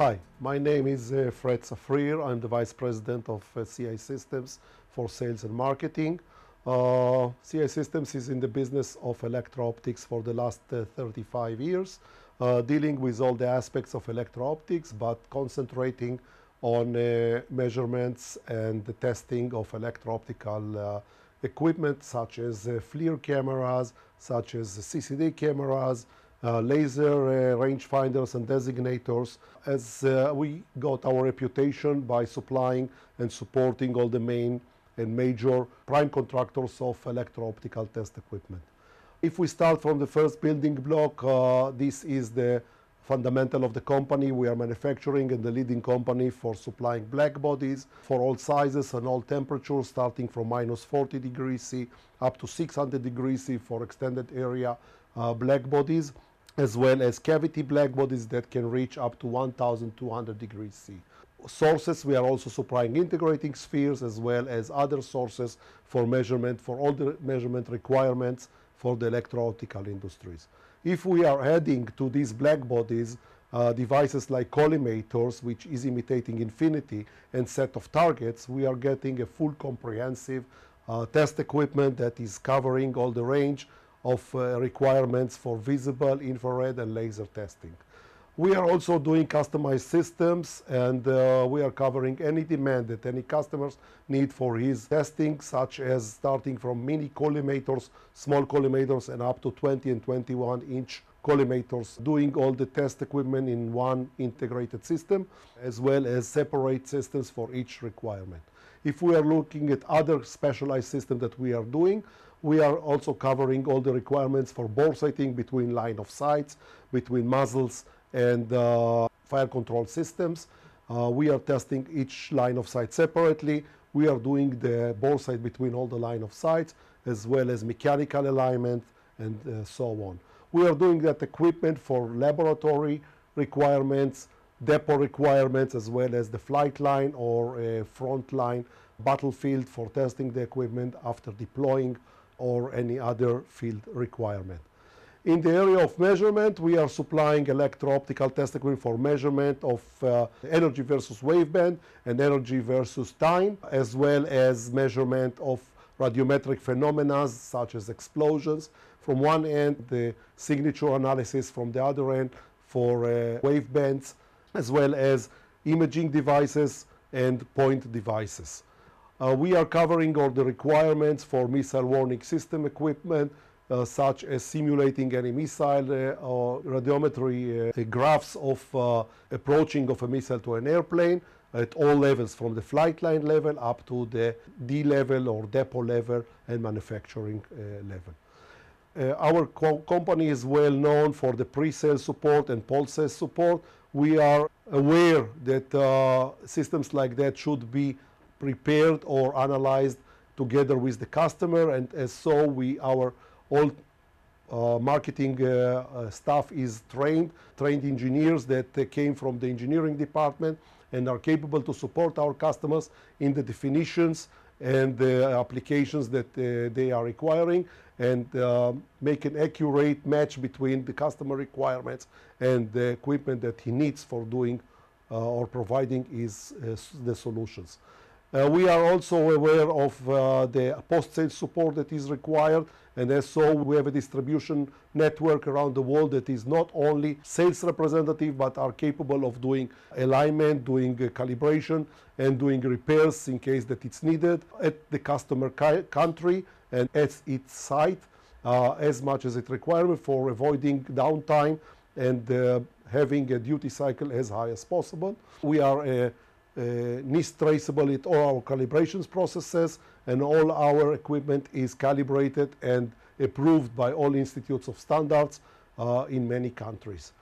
Hi, my name is uh, Fred Safrir. I'm the Vice President of uh, CI Systems for Sales and Marketing. Uh, CI Systems is in the business of electro-optics for the last uh, 35 years, uh, dealing with all the aspects of electro-optics, but concentrating on uh, measurements and the testing of electro-optical equipment such as FLIR cameras, such as CCD cameras, laser uh, rangefinders and designators as uh, we got our reputation by supplying and supporting all the main and major prime contractors of electro-optical test equipment. If we start from the first building block, uh, this is the fundamental of the company. We are manufacturing and the leading company for supplying black bodies for all sizes and all temperatures, starting from minus 40 degrees C up to 600 degrees C for extended area uh, black bodies, as well as cavity black bodies that can reach up to 1200 degrees C. Sources, we are also supplying integrating spheres as well as other sources for measurement, for all the measurement requirements for the electro-optical industries. If we are adding to these black bodies uh, devices like collimators, which is imitating infinity, and set of targets, we are getting a full comprehensive uh, test equipment that is covering all the range of uh, requirements for visible, infrared, and laser testing. We are also doing customized systems and uh, we are covering any demand that any customers need for his testing, such as starting from mini collimators, small collimators, and up to 20 and 21 inch collimators, doing all the test equipment in one integrated system, as well as separate systems for each requirement. If we are looking at other specialized systems that we are doing, we are also covering all the requirements for bore sighting between line of sights, between muzzles, and uh, fire control systems. Uh, we are testing each line of sight separately. We are doing the bore sight between all the line of sights, as well as mechanical alignment and uh, so on. We are doing that equipment for laboratory requirements, depot requirements, as well as the flight line or uh, front line battlefield for testing the equipment after deploying or any other field requirement. In the area of measurement, we are supplying electro-optical test equipment for measurement of uh, energy versus waveband and energy versus time, as well as measurement of radiometric phenomena such as explosions. From one end, the signature analysis from the other end for uh, wavebands, as well as imaging devices and point devices. Uh, we are covering all the requirements for missile warning system equipment, uh, such as simulating any missile uh, or radiometry uh, graphs of uh, approaching of a missile to an airplane at all levels from the flight line level up to the D level or depot level and manufacturing uh, level. Uh, our co company is well known for the pre-sale support and post-sale support. We are aware that uh, systems like that should be prepared or analyzed together with the customer and as so we our all uh, marketing uh, uh, staff is trained, trained engineers that uh, came from the engineering department and are capable to support our customers in the definitions and the applications that uh, they are requiring and uh, make an accurate match between the customer requirements and the equipment that he needs for doing or providing is the solutions. Uh, we are also aware of uh, the post-sale support that is required and as so we have a distribution network around the world that is not only sales representative but are capable of doing alignment, doing calibration and doing repairs in case that it's needed at the customer country and at its site uh, as much as it requires for avoiding downtime and having a duty cycle as high as possible. We are a NIST traceable at all our calibrations processes and all our equipment is calibrated and approved by all institutes of standards uh, in many countries.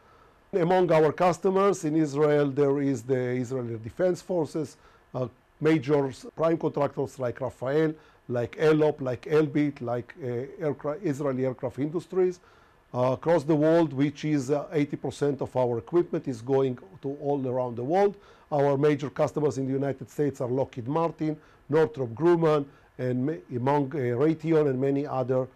Among our customers in Israel, there is the Israeli Defense Forces, uh, major prime contractors like Rafael, like Elop, like Elbit, like uh, aircraft, Israeli Aircraft Industries. Uh, across the world, which is 80% uh, of our equipment is going to all around the world. Our major customers in the United States are Lockheed Martin, Northrop Grumman, and among uh, Raytheon and many other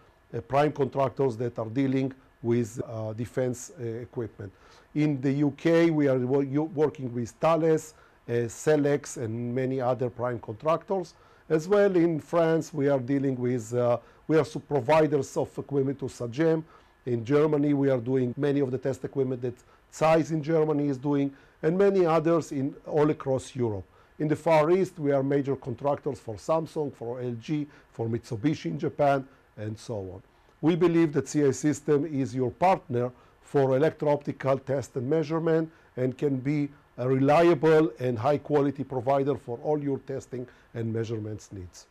prime contractors that are dealing with uh, defense uh, equipment. In the UK, we are wo- working with Thales, uh, Selex, and many other prime contractors. As well, in France, we are dealing with, we are providers of equipment to Sagem. In Germany, we are doing many of the test equipment that Zeiss in Germany is doing, and many others in all across Europe. In the Far East, we are major contractors for Samsung, for LG, for Mitsubishi in Japan, and so on. We believe that CI System is your partner for electro-optical test and measurement and can be a reliable and high quality provider for all your testing and measurements needs.